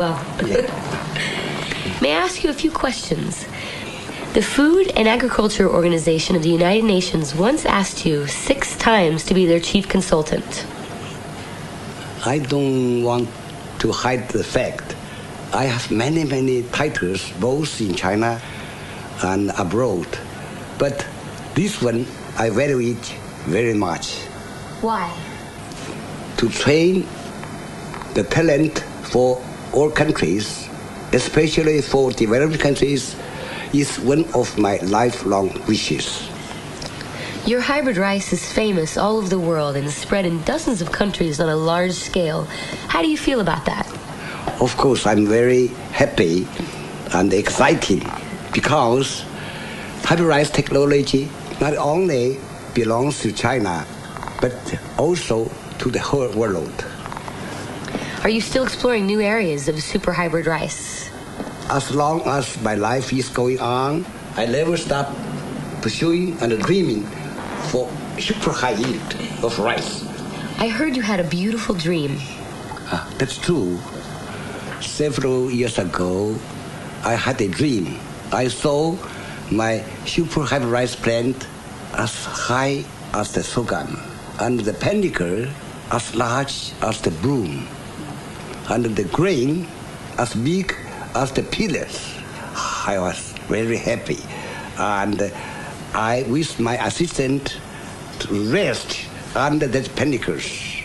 Well, may I ask you a few questions? The Food and Agriculture Organization of the United Nations once asked you six times to be their chief consultant. I don't want to hide the fact. I have many, many titles, both in China and abroad. But this one, I value it very much. Why? To train the talent for all countries, especially for developed countries, is one of my lifelong wishes. Your hybrid rice is famous all over the world and is spread in dozens of countries on a large scale. How do you feel about that? Of course, I'm very happy and excited because hybrid rice technology not only belongs to China, but also to the whole world. Are you still exploring new areas of super hybrid rice? As long as my life is going on, I never stop pursuing and dreaming for super high yield of rice. I heard you had a beautiful dream. Ah, that's true. Several years ago, I had a dream. I saw my super hybrid rice plant as high as the sorghum, and the panicle as large as the broom, and the grain as big as the pillars. I was very happy, and I, with my assistant, to rest under the panicles